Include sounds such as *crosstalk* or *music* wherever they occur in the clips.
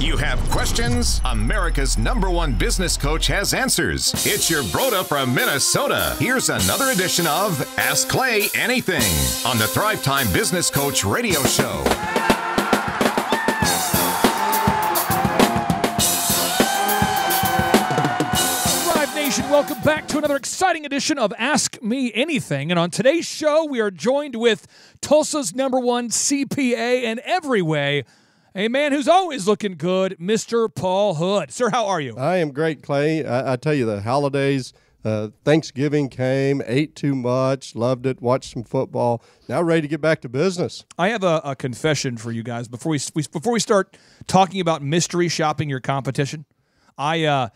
You have questions? America's number one business coach has answers. It's your Broda from Minnesota. Here's another edition of Ask Clay Anything on the Thrive Time Business Coach Radio Show. Thrive Nation, welcome back to another exciting edition of Ask Me Anything. And on today's show, we are joined with Tulsa's number one CPA in every way, a man who's always looking good, Mr. Paul Hood. Sir, how are you? I am great, Clay. I, I tell you, the holidays, uh, Thanksgiving came, ate too much, loved it, watched some football. Now ready to get back to business. I have a, a confession for you guys before we, we before we start talking about mystery shopping your competition. I uh,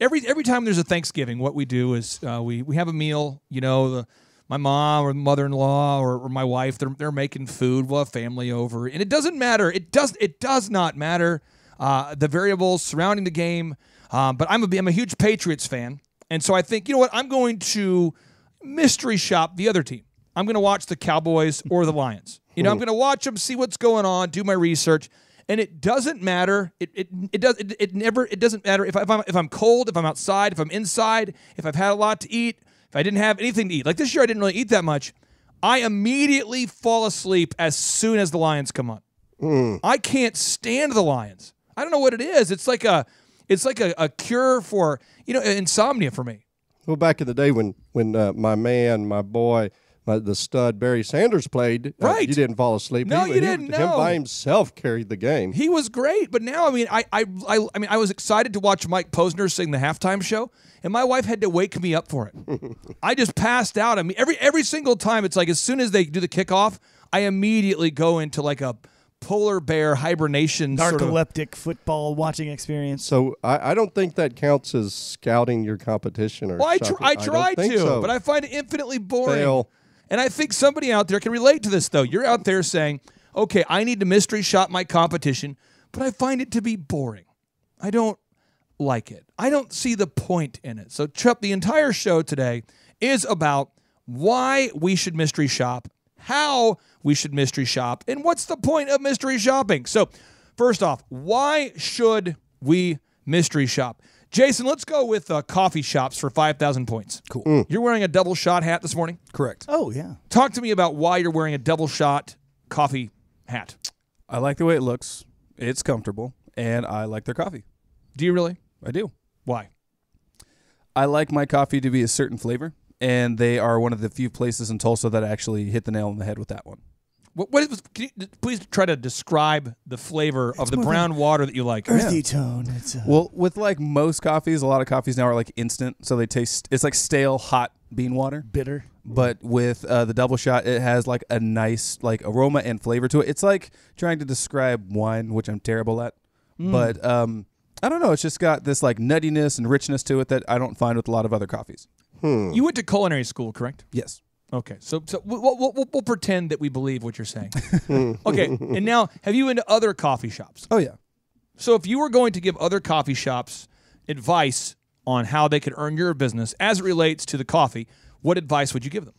every every time there's a Thanksgiving, what we do is uh, we we have a meal. You know, the, my mom or mother-in-law or, or my wife they're they're making food. We'll have family over, and it doesn't matter. It does it does not matter uh, the variables surrounding the game. Um, but I'm a I'm a huge Patriots fan, and so I think you know what I'm going to mystery shop the other team. I'm going to watch the Cowboys or the Lions. You know, I'm going to watch them, see what's going on, do my research, and it doesn't matter. It it, it does it, it never it doesn't matter if, I, if I'm if I'm cold, if I'm outside, if I'm inside, if I've had a lot to eat, if I didn't have anything to eat. Like this year, I didn't really eat that much. I immediately fall asleep as soon as the Lions come on. I can't stand the Lions. I don't know what it is. It's like a it's like a, a cure for you know insomnia for me. Well, back in the day when when uh, my man, my boy, my, the stud Barry Sanders played, uh, Right. you didn't fall asleep. No, He- you he- didn't, Him no. by himself carried the game. He was great, but now I mean, I, I, I, I mean, I was excited to watch Mike Posner sing the halftime show, and my wife had to wake me up for it. *laughs* I just passed out. I mean, every every single time, it's like as soon as they do the kickoff, I immediately go into like a polar bear hibernation sort of. narcoleptic football watching experience. So I, I don't think that counts as scouting your competition. Or Well, I, tr- I don't tried think to, so. but I find it infinitely boring. Fail. And I think somebody out there can relate to this, though. You're out there saying, okay, I need to mystery shop my competition, but I find it to be boring. I don't like it. I don't see the point in it. So, Chup, the entire show today is about why we should mystery shop, how we should mystery shop, and what's the point of mystery shopping. So, first off, why should we mystery shop? Jason, let's go with uh, coffee shops for 5,000 points. Cool. You're wearing a double shot hat this morning? Correct. oh yeah, Talk to me about why you're wearing a double shot coffee hat. I like the way it looks. It's comfortable, and I like their coffee. Do you really? I do. Why? I like my coffee to be a certain flavor, and they are one of the few places in Tulsa that actually hit the nail on the head with that one. What, what is, can you please try to describe the flavor of the brown water that you like? earthy tone. It's uh, Well, with like most coffees, a lot of coffees now are like instant, so they taste. It's like stale, hot bean water. bitter. But with uh, the double shot, it has like a nice like aroma and flavor to it. It's like trying to describe wine, which I'm terrible at. But um, I don't know. It's just got this like nuttiness and richness to it that I don't find with a lot of other coffees. You went to culinary school, correct? Yes. Okay, so so we'll, we'll, we'll, we'll pretend that we believe what you're saying. *laughs* okay, and now have you into other coffee shops? Oh yeah. So if you were going to give other coffee shops advice on how they could earn your business as it relates to the coffee, what advice would you give them?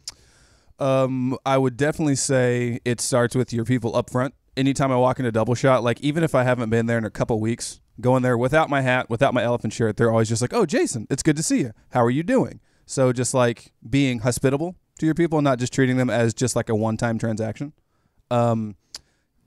Um, I would definitely say it starts with your people up front. Anytime I walk into double shot, like even if I haven't been there in a couple weeks, going there without my hat, without my elephant shirt, they're always just like, "Oh, Jason, it's good to see you. How are you doing?" So just like being hospitable to your people, not just treating them as just like a one-time transaction. Um,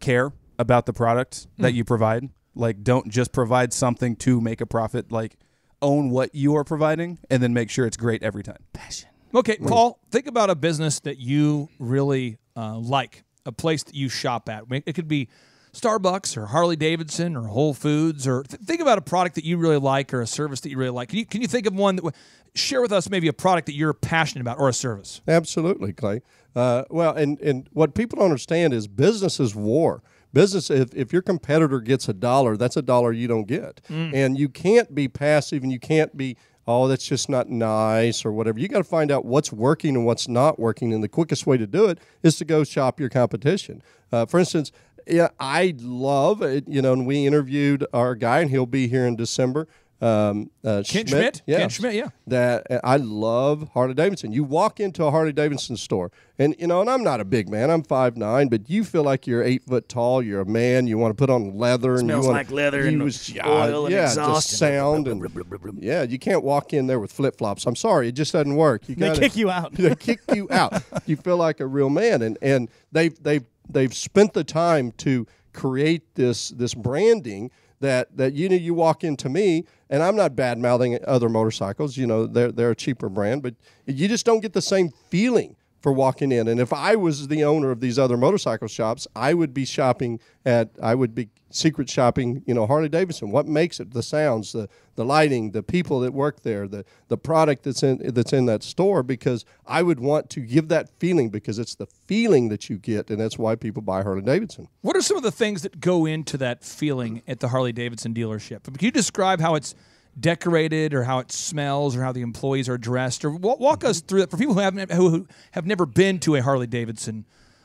care about the product that you provide. Like, don't just provide something to make a profit. Like, own what you are providing, and then make sure it's great every time. Passion. Okay, Paul, think about a business that you really uh, like, a place that you shop at. It could be Starbucks or Harley Davidson or Whole Foods, or th- think about a product that you really like or a service that you really like. Can you, can you think of one that w- share with us maybe a product that you're passionate about or a service? Absolutely, Clay. Uh, well, and, and what people don't understand is business is war. Business, if, if your competitor gets a dollar, that's a dollar you don't get. And you can't be passive and you can't be, oh, that's just not nice or whatever. You got to find out what's working and what's not working. And the quickest way to do it is to go shop your competition. Uh, for instance, yeah, I love it. You know, and we interviewed our guy, and he'll be here in December. Um, uh, Ken Schmidt? Ken yes, Schmidt, yeah. That uh, I love Harley Davidson. You walk into a Harley Davidson store, and you know, and I'm not a big man. I'm five nine, but you feel like you're eight foot tall. You're a man. You want to put on leather. and Smells you wanna like leather and use, oil and yeah, exhaust just and- sound and *laughs* yeah. You can't walk in there with flip flops. I'm sorry, it just doesn't work. You gotta- kick you out. *laughs* they kick you out. *laughs* You feel like a real man, and and they've they've they've spent the time to create this this branding that that you know you walk into me, and I'm not bad mouthing other motorcycles. You know they're they're a cheaper brand, but you just don't get the same feeling for walking in. And if I was the owner of these other motorcycle shops, I would be shopping at I would be secret shopping, you know, Harley Davidson. What makes it? The sounds, the the lighting, the people that work there, the the product that's in that's in that store because I would want to give that feeling because it's the feeling that you get and that's why people buy Harley Davidson. What are some of the things that go into that feeling at the Harley Davidson dealership? Can you describe how it's decorated, or how it smells, or how the employees are dressed, or walk, walk us through that for people who haven't who, have never been to a Harley Davidson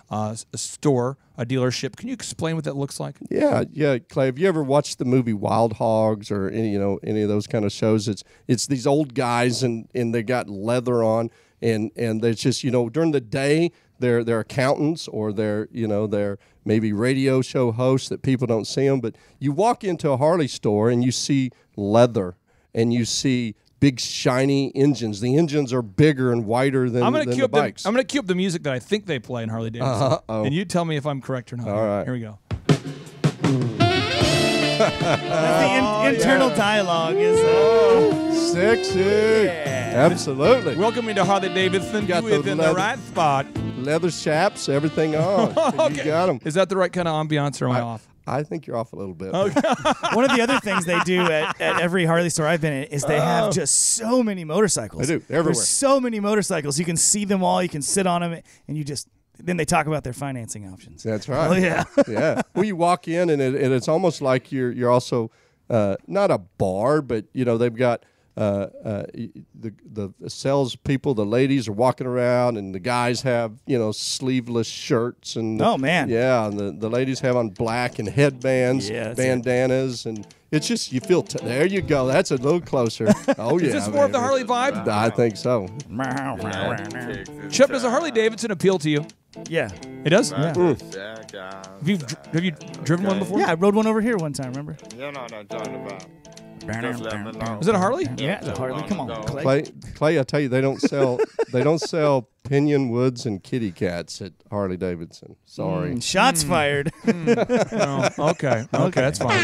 uh, store, a dealership? Can you explain what that looks like? Yeah, yeah, Clay. Have you ever watched the movie Wild Hogs or any you know any of those kind of shows? It's it's these old guys and and they got leather on and and it's just you know during the day they're they're accountants or they're you know they're maybe radio show hosts that people don't see them. But you walk into a Harley store and you see leather and you see big shiny engines. The engines are bigger and wider than, I'm going to than cue the up the, bikes. I'm going to cue up the music that I think they play in Harley Davidson, Uh-oh. and you tell me if I'm correct or not. All right. here we go. The in- internal dialogue is. Uh, Sexy, absolutely. Welcome into Harley Davidson. Got you the within the right spot. leather chaps, everything on. *laughs* Okay. You got them. Is that the right kind of ambiance, or am I, off? I think you're off a little bit. *laughs* one of the other things they do at, at every Harley store I've been in is they have just so many motorcycles. They do, everywhere. There's so many motorcycles. You can see them all. You can sit on them, and you just. Then they talk about their financing options. That's *laughs* right. Oh yeah. yeah. Well, you walk in and, it, and it's almost like you're you're also uh, not a bar, but you know they've got uh, uh, the the sales people, the ladies are walking around, and the guys have you know sleeveless shirts and Oh, man. yeah, and the, the ladies have on black and headbands, Yeah, that's it. bandanas, and it's just you feel t- there you go. That's a little closer. *laughs* Oh yeah, Is this more of the. Harley vibe? I think so. Chip, does a Harley Davidson appeal to you? Yeah. It does. Yeah. Have you dr- have you driven one before? Yeah, I rode one over here one time. Remember? You know what I'm talking about. Just let me know. Is it a Harley? Yeah, the Harley. Come on, Clay. Clay, Clay, I tell you, they don't sell *laughs* they don't sell pinion woods and kitty cats at Harley Davidson. Sorry. Mm, Shots fired. *laughs* No. Okay. *laughs* Okay. That's fine.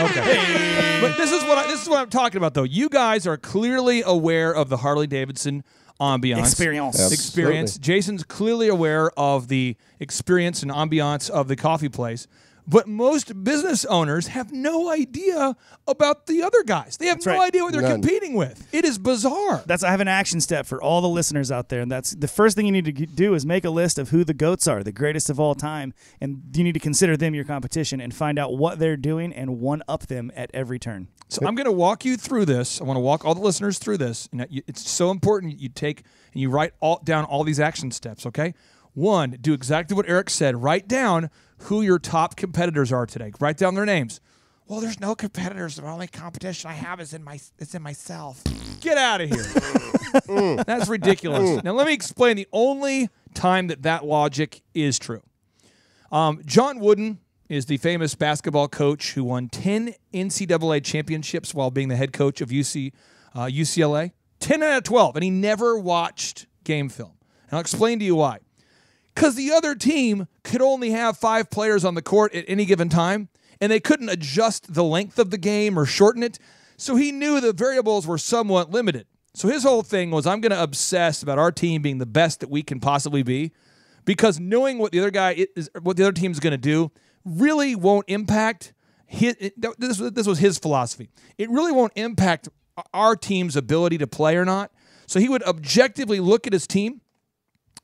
Okay. But this is what I, this is what I'm talking about, though. You guys are clearly aware of the Harley Davidson ambiance. Experience. Absolutely. experience. Jason's clearly aware of the experience and ambiance of the coffee place. But most business owners have no idea about the other guys. They have no right. idea what they're None. competing with. It is bizarre. That's I have an action step for all the listeners out there, and that's the first thing you need to do is make a list of who the goats are, the greatest of all time, and you need to consider them your competition and find out what they're doing and one up them at every turn. So I'm going to walk you through this. I want to walk all the listeners through this. And it's so important you take and you write all down all these action steps. Okay. One, do exactly what Eric said. Write down who your top competitors are today. Write down their names. Well, there's no competitors. The only competition I have is in my it's in myself. Get out of here. *laughs* That's ridiculous. Now let me explain the only time that that logic is true. Um, John Wooden is the famous basketball coach who won 10 NCAA championships while being the head coach of UC, uh, UCLA. 10 out of 12, and he never watched game film. And I'll explain to you why. Because the other team could only have five players on the court at any given time, and they couldn't adjust the length of the game or shorten it. So he knew the variables were somewhat limited. So his whole thing was I'm going to obsess about our team being the best that we can possibly be because knowing what the other guy is, what the other team's going to do, really won't impact his. This, this was his philosophy. It really won't impact our team's ability to play or not. So he would objectively look at his team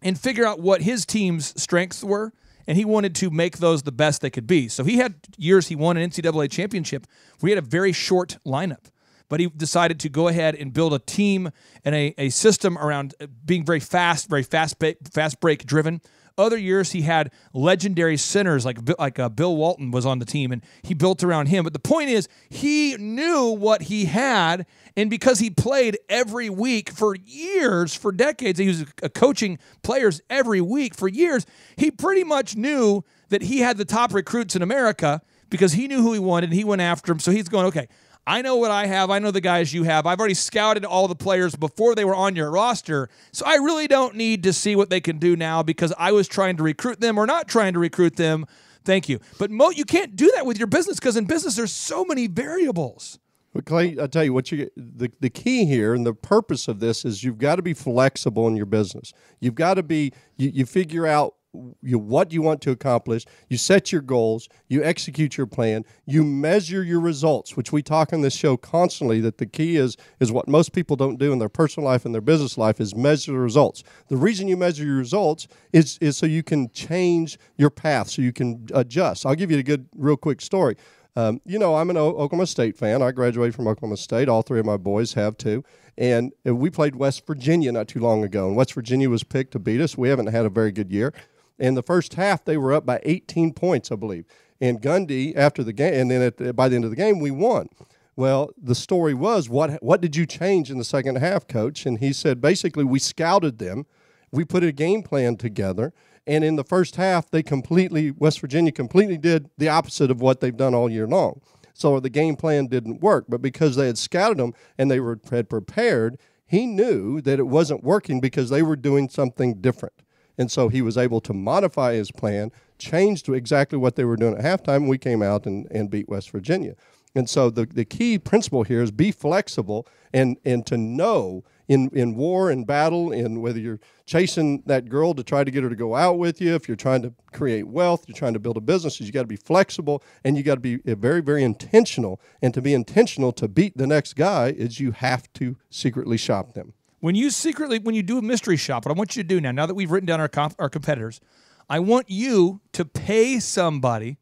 and figure out what his team's strengths were, and he wanted to make those the best they could be. So he had years he won an NCAA championship where he had a very short lineup, but he decided to go ahead and build a team and a, a system around uh, being very fast, very fast fast break driven, Other years he had legendary centers like like uh, Bill Walton was on the team and he built around him. But the point is he knew what he had and because he played every week for years, for decades, he was coaching players every week for years. He pretty much knew that he had the top recruits in America because he knew who he wanted and he went after him. So he's going, okay, I know what I have. I know the guys you have. I've already scouted all the players before they were on your roster. So I really don't need to see what they can do now because I was trying to recruit them or not trying to recruit them. Thank you. But Mo, you can't do that with your business because in business there's so many variables. But Clay, I tell you what you the, the key here and the purpose of this is you've got to be flexible in your business. You've got to be you, you figure out you, what you want to accomplish. You set your goals. You execute your plan. You measure your results, which we talk on this show constantly. That the key is is what most people don't do in their personal life and their business life is measure the results. The reason you measure your results is is so you can change your path, so you can adjust. I'll give you a good, real quick story. Um, you know, I'm an o- Oklahoma State fan. I graduated from Oklahoma State. All three of my boys have too. And uh, we played West Virginia not too long ago, and West Virginia was picked to beat us. We haven't had a very good year. In the first half, they were up by 18 points, I believe. And Gundy, after the game, and then the, by the end of the game, we won. Well, the story was, what what did you change in the second half, Coach? And he said, basically, we scouted them, we put a game plan together, and in the first half, they completely West Virginia completely did the opposite of what they've done all year long. So the game plan didn't work, but because they had scouted them and they were had prepared, he knew that it wasn't working because they were doing something different. And so he was able to modify his plan, change to exactly what they were doing at halftime. And we came out and, and beat West Virginia. And so the, the key principle here is be flexible and, and to know in, in war and battle, in whether you're chasing that girl to try to get her to go out with you, if you're trying to create wealth, you're trying to build a business, you got to be flexible and you got to be uh, very, very intentional. And to be intentional to beat the next guy is you have to secretly shop them. When you secretly, when you do a mystery shop, what I want you to do now, now that we've written down our comp, our competitors, I want you to pay somebody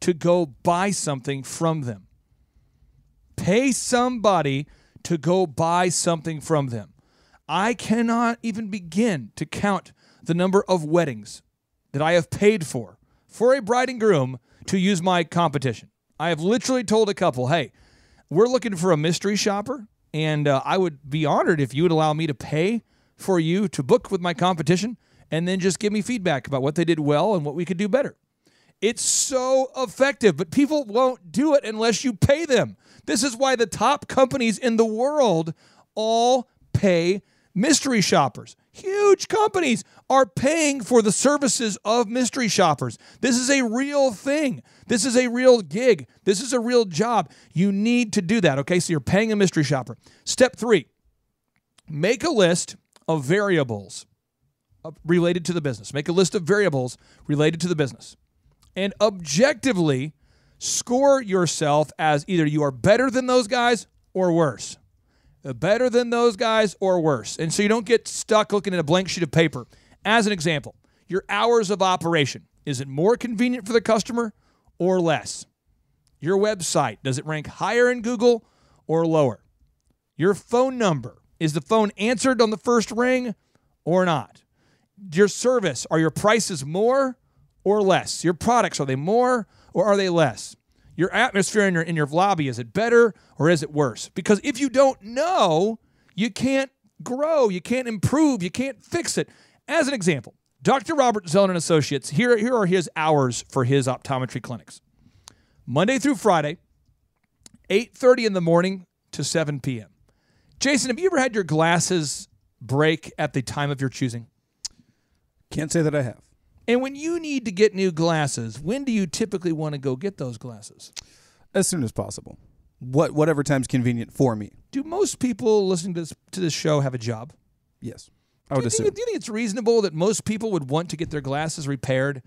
to go buy something from them. Pay somebody to go buy something from them. I cannot even begin to count the number of weddings that I have paid for for a bride and groom to use my competition. I have literally told a couple, hey, we're looking for a mystery shopper, and uh, I would be honored if you would allow me to pay for you to book with my competition and then just give me feedback about what they did well and what we could do better. It's so effective, but people won't do it unless you pay them. This is why the top companies in the world all pay mystery shoppers. Huge companies are paying for the services of mystery shoppers. This is a real thing. This is a real gig. This is a real job. You need to do that. Okay, so you're paying a mystery shopper. Step three make a list of variables related to the business. Make a list of variables related to the business. And objectively score yourself as either you are better than those guys or worse. Better than those guys or worse. And so you don't get stuck looking at a blank sheet of paper. As an example, your hours of operation. Is it more convenient for the customer or less? Your website, does it rank higher in Google or lower? Your phone number, is the phone answered on the first ring or not? Your service, are your prices more or less? Your products, are they more or are they less? Your atmosphere in your, in your lobby, is it better or is it worse? Because if you don't know, you can't grow, you can't improve, you can't fix it. As an example, Dr. Robert Zoellner and Associates, here, here are his hours for his optometry clinics. Monday through Friday, 8:30 in the morning to 7 p.m. Jason, have you ever had your glasses break at the time of your choosing? Can't say that I have. And when you need to get new glasses, when do you typically want to go get those glasses? As soon as possible. What whatever time's convenient for me. Do most people listening to this, to this show have a job? Yes. I would you, assume. think, do you think it's reasonable that most people would want to get their glasses repaired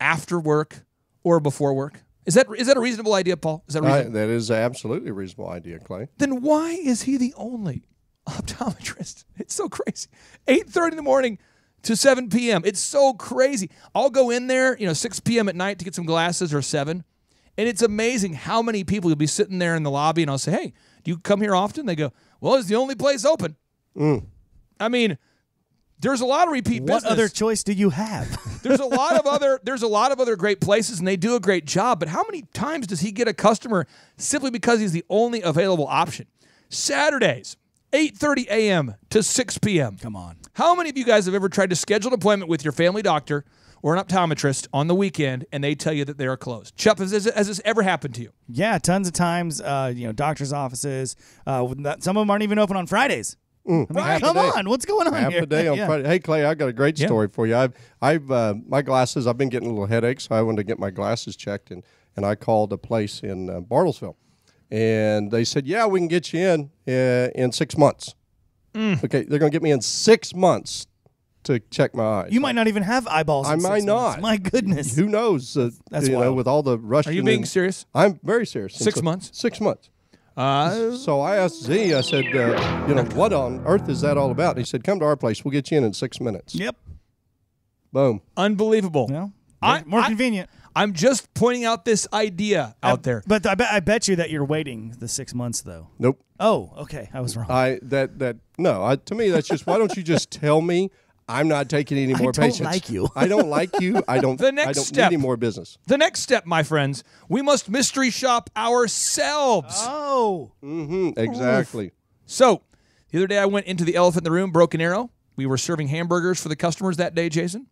after work or before work? Is that is that a reasonable idea, Paul? Is that I, reasonable? that is absolutely a reasonable idea, Clay. then why is he the only *laughs* optometrist? It's so crazy. 8:30 in the morning to 7 p.m. It's so crazy. I'll go in there, you know, 6 p.m. at night to get some glasses or 7. And it's amazing how many people you'll be sitting there in the lobby and I'll say, "Hey, do you come here often?" They go, "Well, it's the only place open." Mm. I mean, there's a lot of repeat What business. other choice do you have? *laughs* there's a lot of other there's a lot of other great places and they do a great job but how many times does he get a customer simply because he's the only available option saturdays 8.30 a.m to 6 p.m Come on. how many of you guys have ever tried to schedule an appointment with your family doctor or an optometrist on the weekend and they tell you that they are closed chuck has this, has this ever happened to you Yeah, tons of times. Uh, you know, doctors' offices. Uh, some of them aren't even open on Fridays. I mean, half a come day. on, what's going on half here? a day *laughs* on Yeah. Friday. Hey Clay, I got a great Yeah. story for you. I've I've uh, my glasses. I've been getting a little headache, so I wanted to get my glasses checked, and and I called a place in uh, Bartlesville, and they said, yeah, we can get you in uh, in six months. Mm. Okay, they're gonna get me in six months to check my eyes. You might not even have eyeballs. I in might six months. not. My goodness. Who knows? Uh, That's you know, with all the rush. are you being serious I'm very serious. Six so- months? Six months. uh, So I asked Z, I said, uh, you know, what on earth is that all about? And he said, come to our place. We'll get you in in six minutes. Yep. Boom. unbelievable Well, I- more I- convenient. I'm just pointing out this idea out there But I bet I bet you that you're waiting the six months though. Nope. Oh, okay. I was wrong. I that that no. I, to me, that's just why don't you just tell me I'm not taking any more patients. I don't patients. like you. I don't like you. I don't. *laughs* The I next don't step. need any more business. The next step, my friends, we must mystery shop ourselves. oh. Mm-hmm. Exactly. So, the other day I went into the Elephant in the Room, Broken Arrow. We were serving hamburgers for the customers that day, Jason.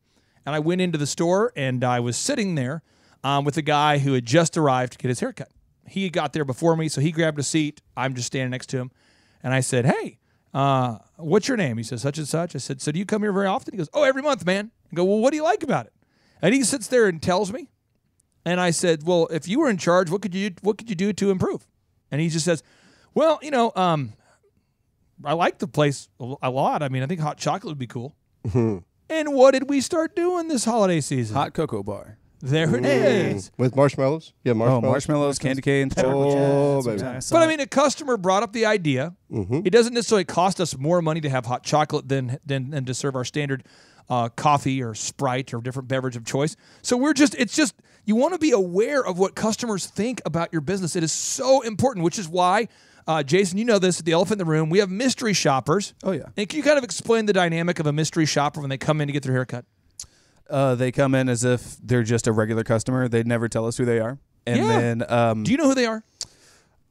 And I went into the store and I was sitting there um, with a guy who had just arrived to get his haircut. He got there before me, so he grabbed a seat. I'm just standing next to him. And I said, Hey, uh, what's your name? He says, Such and such. I said, So do you come here very often? He goes, Oh, every month, man. I go, Well, what do you like about it? And he sits there and tells me. And I said, "Well, if you were in charge, what could you what could you do to improve?" And he just says, "Well, you know, um, I like the place a lot. I mean, I think hot chocolate would be cool." And what did we start doing this holiday season? Hot cocoa bar. There it is. With marshmallows. Yeah, Oh, marshmallows. marshmallows, candy canes. Oh, baby. But I mean, a customer brought up the idea. It doesn't necessarily cost us more money to have hot chocolate than than, than to serve our standard uh, coffee or Sprite or different beverage of choice. So we're just it's just you want to be aware of what customers think about your business. It is so important, which is why. Uh, Jason, you know this at the Elephant in the Room. We have mystery shoppers. Oh, yeah. And can you kind of explain the dynamic of a mystery shopper when they come in to get their haircut? Uh, they come in as if they're just a regular customer. They'd never tell us who they are. And Yeah. then um, Do you know who they are?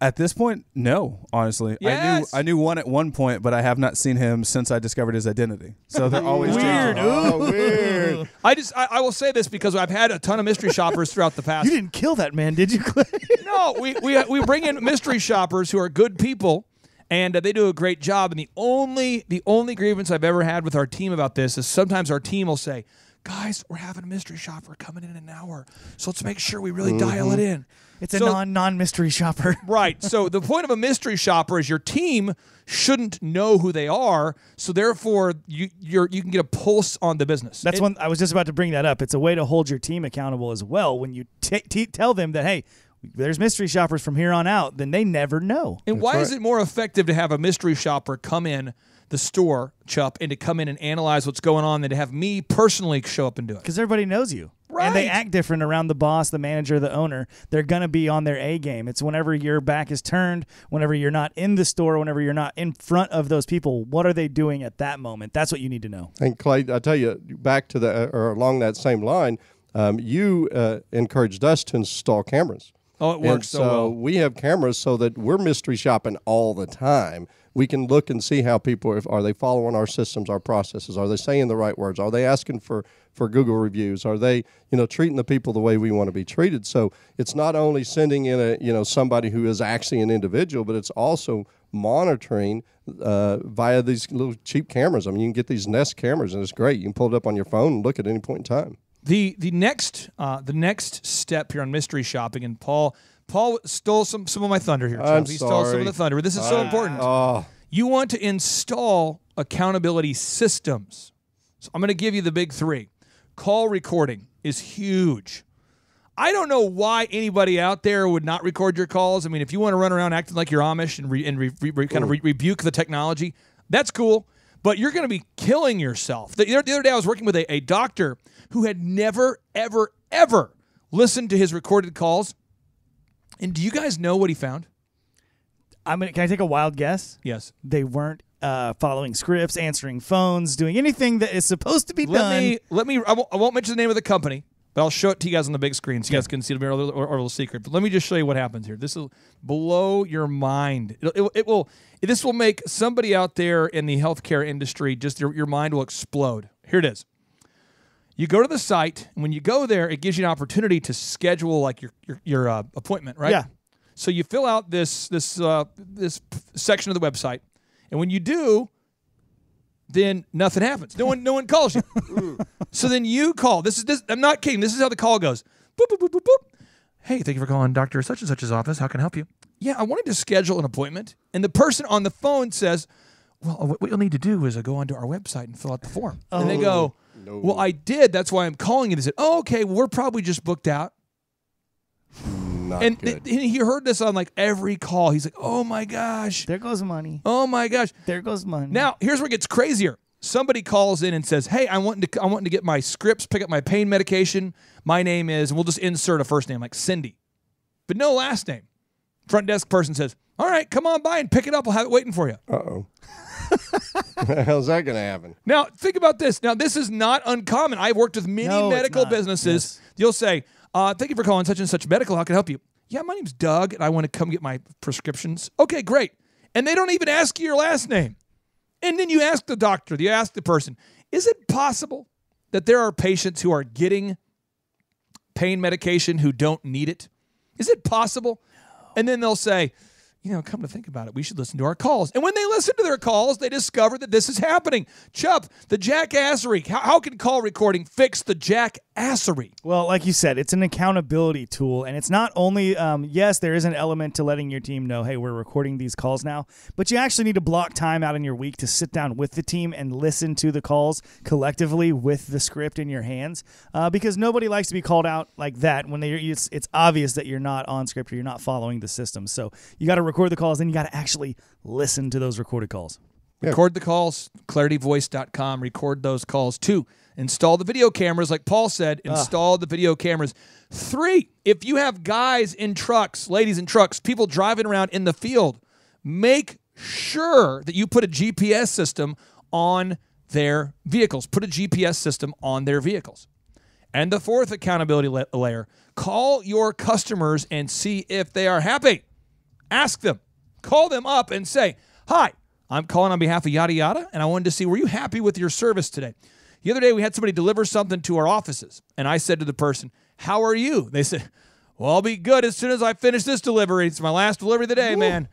at this point, no, honestly. Yes. I knew I knew one at one point, but I have not seen him since I discovered his identity. So they're *laughs* always Weird. changing. Oh, weird. I just I, I will say this because I've had a ton of mystery shoppers throughout the past. You didn't kill that man, did you, Clay? *laughs* No, we, we we bring in mystery shoppers who are good people, and uh, they do a great job. And the only the only grievance I've ever had with our team about this is sometimes our team will say, "Guys, we're having a mystery shopper coming in an hour, so let's make sure we really dial it in." It's a non non mystery shopper. *laughs* Right. So the point of a mystery shopper is your team shouldn't know who they are, so therefore you you're, you can get a pulse on the business. That's It- one I was just about to bring that up. It's a way to hold your team accountable as well. When you t- t- tell them that, hey, there's mystery shoppers from here on out, then they never know. And why is it more effective to have a mystery shopper come in the store, Chup, and to come in and analyze what's going on than to have me personally show up and do it? Because everybody knows you. And they act different around the boss, the manager, the owner. They're going to be on their A game. It's whenever your back is turned, whenever you're not in the store, whenever you're not in front of those people, what are they doing at that moment? That's what you need to know. And Clay, I tell you, back to the or along that same line, um, you uh, encouraged us to install cameras. Oh, it And works so, so well. we have cameras so that we're mystery shopping all the time. We can look and see how people if, are they following our systems, our processes. Are they saying the right words? Are they asking for for Google reviews? Are they you know treating the people the way we want to be treated? So it's not only sending in a you know somebody who is actually an individual, but it's also monitoring uh, via these little cheap cameras. I mean, you can get these Nest cameras, and it's great. You can pull it up on your phone and look at any point in time. The the next uh, the next step here on mystery shopping, and Paul Paul stole some some of my thunder here. I'm he stole some of sorry. the thunder. This is so important. Oh, You want to install accountability systems. So I'm going to give you the big three. Call recording is huge. I don't know why anybody out there would not record your calls. I mean, if you want to run around acting like you're Amish and, re, and re, re- kind of re- rebuke the technology, that's cool. But you're going to be killing yourself. The, the other day, I was working with a, a doctor who had never, ever, ever listened to his recorded calls. And do you guys know what he found? I'm gonna, can I take a wild guess? Yes. They weren't uh, following scripts, answering phones, doing anything that is supposed to be Let done. me let me. I won't, I won't mention the name of the company, but I'll show it to you guys on the big screen so you guys can see the our little, our little secret. But let me just show you what happens here. This will blow your mind. It, it, it will. This will make somebody out there in the healthcare industry just your, your mind will explode. Here it is. You go to the site, and when you go there, it gives you an opportunity to schedule like your your, your uh, appointment, right? Yeah. So you fill out this this uh, this section of the website, and when you do, then nothing happens. No one no one calls you. *laughs* so then you call. This is this. I'm not kidding. This is how the call goes. Boop boop boop boop boop. Hey, thank you for calling Doctor Such and Such's office. How can I help you? Yeah, I wanted to schedule an appointment, and the person on the phone says, "Well, what what you'll need to do is uh, go onto our website and fill out the form." Oh. And they go, "Well, I did. That's why I'm calling you." They said, "Oh, okay. Well, we're probably just booked out." Not And, good. th- and he heard this on like every call. He's like, "Oh my gosh, there goes money. oh my gosh." There goes money. Now, here's where it gets crazier. Somebody calls in and says, "Hey, I want to I want to get my scripts, pick up my pain medication. My name is, and we'll just insert a first name like Cindy, but no last name." Front desk person says, "All right, come on by and pick it up. I'll have it waiting for you." Uh oh. How's that going to happen? Now, think about this. Now, this is not uncommon. I've worked with many No, medical not. businesses. You'll say, uh, "Thank you for calling such and such medical. How can I help you?" Yeah, my name's Doug, and I want to come get my prescriptions. Okay, great. And they don't even ask you your last name. And then you ask the doctor, you ask the person, is it possible that there are patients who are getting pain medication who don't need it? Is it possible? And then they'll say, you know, come to think about it, we should listen to our calls. And when they listen to their calls, they discover that this is happening. Chup, the jackassery. How, how can call recording fix the jackassery? Well, like you said, it's an accountability tool, and it's not only um, yes, there is an element to letting your team know, hey, we're recording these calls now, but you actually need to block time out in your week to sit down with the team and listen to the calls collectively with the script in your hands, uh, because nobody likes to be called out like that when they it's it's obvious that you're not on script or you're not following the system. So you got to record the calls, then you got to actually listen to those recorded calls. Record the calls, clarityvoice.com. Record those calls. Two, install the video cameras. Like Paul said, ah. install the video cameras. Three, if you have guys in trucks, ladies in trucks, people driving around in the field, make sure that you put a GPS system on their vehicles. Put a GPS system on their vehicles. And the fourth accountability la- layer call your customers and see if they are happy. Ask them, call them up and say, Hi, I'm calling on behalf of yada yada, and I wanted to see, were you happy with your service today? The other day, we had somebody deliver something to our offices, and I said to the person, How are you? They said, Well, I'll be good as soon as I finish this delivery. It's my last delivery of the day, man.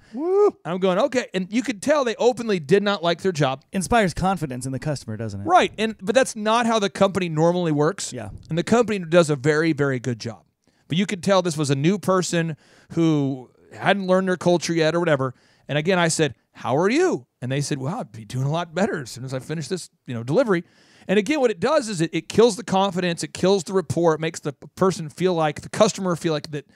I'm going, Okay. And you could tell they openly did not like their job. Inspires confidence in the customer, doesn't it? Right. And but that's not how the company normally works. Yeah. And the company does a very, very good job. But you could tell this was a new person who hadn't learned their culture yet or whatever. And again, I said, How are you? And they said, Well, I'd be doing a lot better as soon as I finish this, you know, delivery. And again, what it does is it, it kills the confidence, it kills the rapport, it makes the person feel like the customer feel like that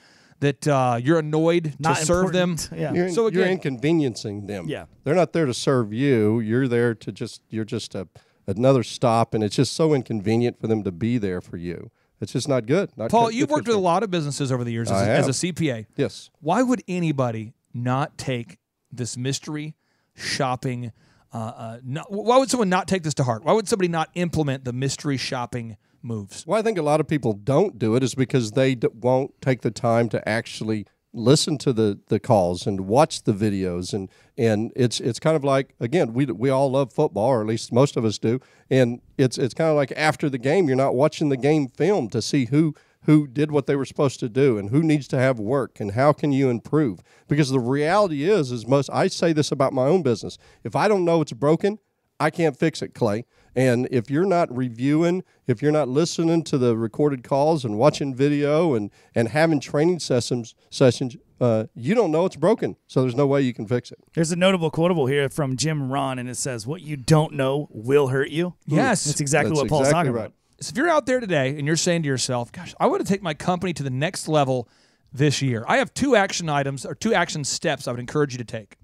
that uh, you're annoyed Not to serve them. *laughs* Yeah. You're, in- So you're inconveniencing them. Yeah. They're not there to serve you. You're there to just you're just a another stop and it's just so inconvenient for them to be there for you. It's just not good. Not Paul, good- you've good worked with a lot of businesses over the years as, as a CPA. Yes. why would anybody not take this mystery shopping? Uh, uh, not, why would someone not take this to heart? Why would somebody not implement the mystery shopping moves? Well, I think a lot of people don't do it is because they d- won't take the time to actually listen to the, the calls and watch the videos. And and it's it's kind of like again we we all love football or at least most of us do. And it's it's kind of like after the game you're not watching the game film to see who who did what they were supposed to do and who needs to have work and how can you improve. Because the reality is is most I say this about my own business. If I don't know it's broken I can't fix it, Clay. And if you're not reviewing, if you're not listening to the recorded calls and watching video and, and having training sessions, sessions uh, you don't know it's broken. So there's no way you can fix it. There's a notable quotable here from Jim Rohn, and it says, "What you don't know will hurt you." Yes. that's exactly That's what Paul's exactly talking right. about. So if you're out there today and you're saying to yourself, "Gosh, I want to take my company to the next level this year," I have two action items or two action steps I would encourage you to take.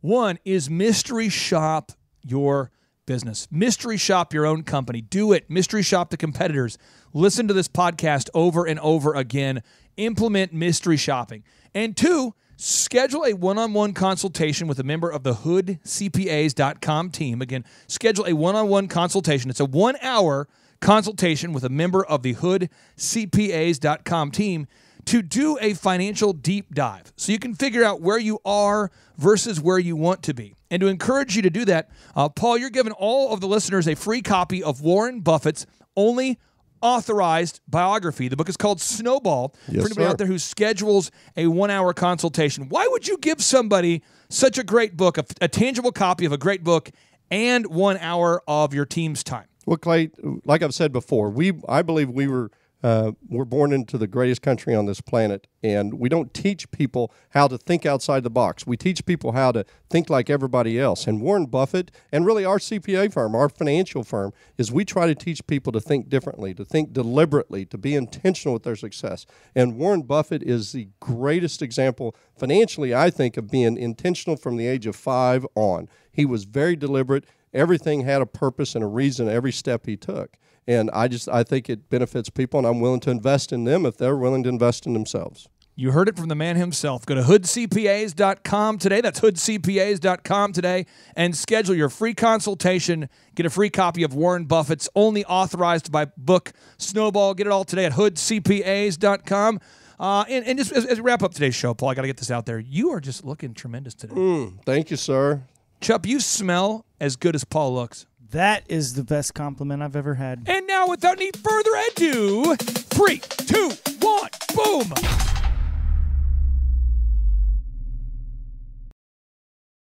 One is mystery shop your business. Mystery shop your own company. Do it. Mystery shop the competitors. Listen to this podcast over and over again. Implement mystery shopping. And two, Schedule a one on one consultation with a member of the hoodcpas.com team. Again, schedule a one on one consultation. It's a one hour consultation with a member of the hoodcpas.com team to do a financial deep dive so you can figure out where you are versus where you want to be. And to encourage you to do that, uh, Paul, you're giving all of the listeners a free copy of Warren Buffett's only authorized biography. The book is called Snowball. Yes, for anybody sir. out there who schedules a one hour consultation, why would you give somebody such a great book, a, a tangible copy of a great book, and one hour of your team's time? Well, Clay, like I've said before, we I believe we were uh, we're born into the greatest country on this planet, and we don't teach people how to think outside the box. We teach people how to think like everybody else. And Warren Buffett, and really our CPA firm, our financial firm, is we try to teach people to think differently, to think deliberately, to be intentional with their success. And Warren Buffett is the greatest example financially, I think, of being intentional from the age of five on. He was very deliberate everything had a purpose and a reason every step he took and i just i think it benefits people and i'm willing to invest in them if they're willing to invest in themselves You heard it from the man himself. Go to hoodcpas.com today. That's hoodcpas.com today and schedule your free consultation. Get a free copy of Warren Buffett's only authorized by book Snowball. Get it all today at hoodcpas.com. Uh, and, and just as, as we wrap up today's show, Paul, I got to get this out there. You are just looking tremendous today. thank you sir Chup, you smell as good as Paul looks. That is the best compliment I've ever had. And now, without any further ado, three, two, one, boom.